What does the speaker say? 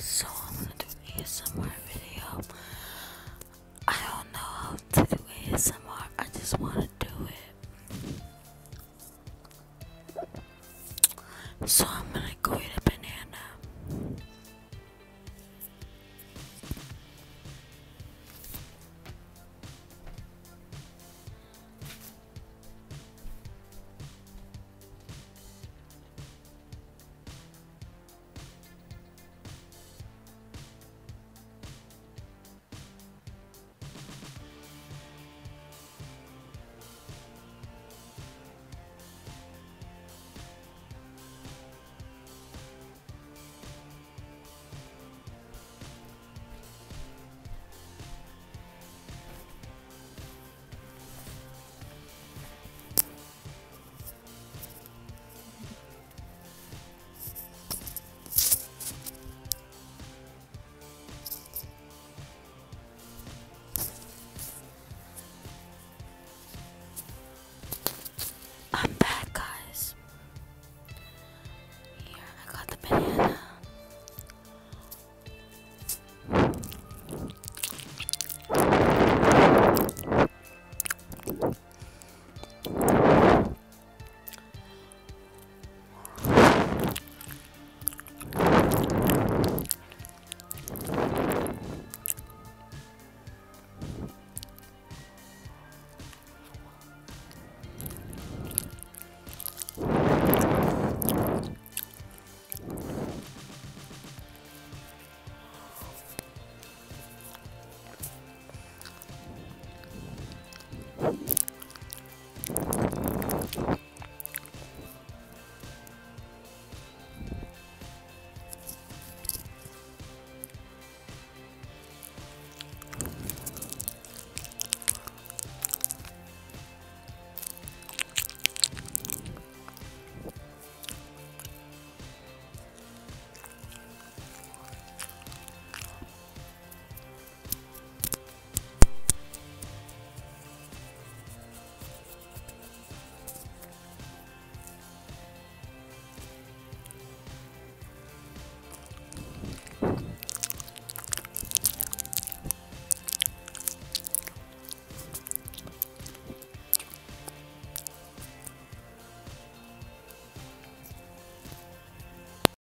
So I'm gonna do ASMR video. I don't know how to do ASMR. I just wanna do it. So I'm gonna go in.